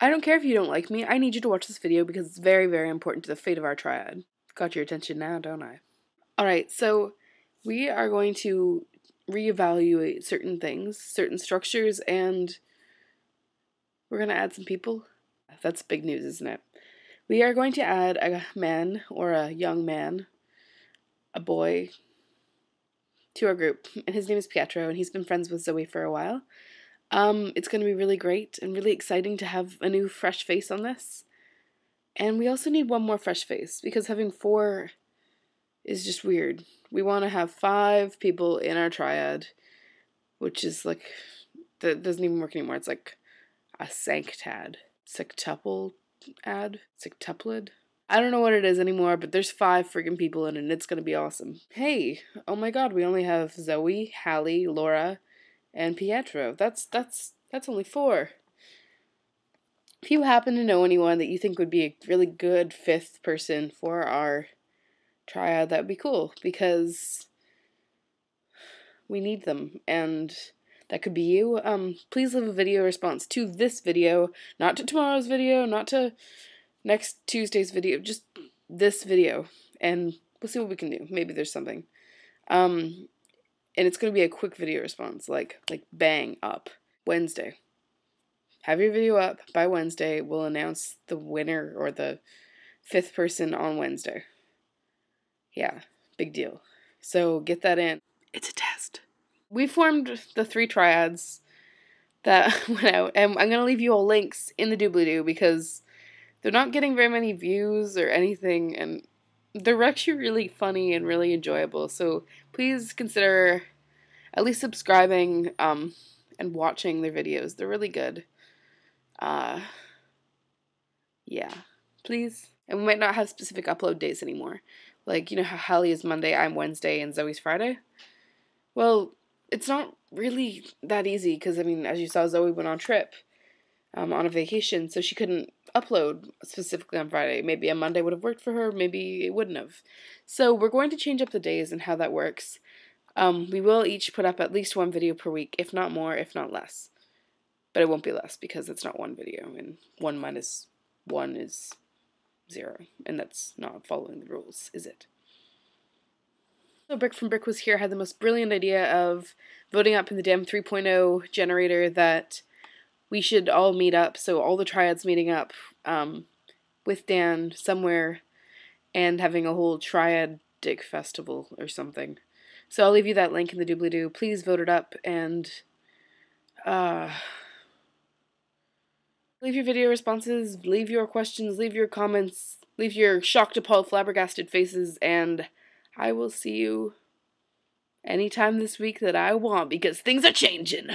I don't care if you don't like me. I need you to watch this video because it's very, very important to the fate of our triad. Got your attention now, don't I? Alright, so we are going to reevaluate certain things, certain structures, and we're going to add some people. That's big news, isn't it? We are going to add a man or a young man, a boy, to our group, and his name is Pietro, and he's been friends with Zoe for a while. Um, it's going to be really great and really exciting to have a new fresh face on this. And we also need one more fresh face because having four is just weird. We want to have five people in our triad, which is like, that doesn't even work anymore. It's like a sanctad, sectuple ad, sectuplid. I don't know what it is anymore, but there's five freaking people in it and it's gonna be awesome. Hey, oh my god, we only have Zoe, Hallie, Laura, and Pietro. That's that's that's only four. If you happen to know anyone that you think would be a really good fifth person for our triad, that would be cool because we need them and that could be you. Um, please leave a video response to this video, not to tomorrow's video, not to next Tuesday's video, just this video, and we'll see what we can do. Maybe there's something. Um, and it's gonna be a quick video response, like like bang up Wednesday. Have your video up by Wednesday. We'll announce the winner or the fifth person on Wednesday. Yeah, big deal. So get that in. It's a test. We formed the three triads that went out, and I'm gonna leave you all links in the doobly doo because they're not getting very many views or anything, and they're actually really funny and really enjoyable. So please consider at least subscribing um, and watching their videos. They're really good. Uh, yeah, please. And we might not have specific upload days anymore. Like, you know how Hallie is Monday, I'm Wednesday, and Zoe's Friday? Well, it's not really that easy because, I mean, as you saw, Zoe went on trip um, on a vacation, so she couldn't upload specifically on Friday. Maybe a Monday would have worked for her, maybe it wouldn't have. So we're going to change up the days and how that works. Um, we will each put up at least one video per week, if not more, if not less. But it won't be less because it's not one video, and one minus one is zero, and that's not following the rules, is it? So Bric from Brick was here had the most brilliant idea of voting up in the Dan 3.0 generator that we should all meet up. So all the triads meeting up um, with Dan somewhere and having a whole triad dig festival or something. So I'll leave you that link in the doobly doo. Please vote it up and uh, leave your video responses, leave your questions, leave your comments, leave your shocked, appalled, flabbergasted faces, and I will see you anytime this week that I want because things are changing.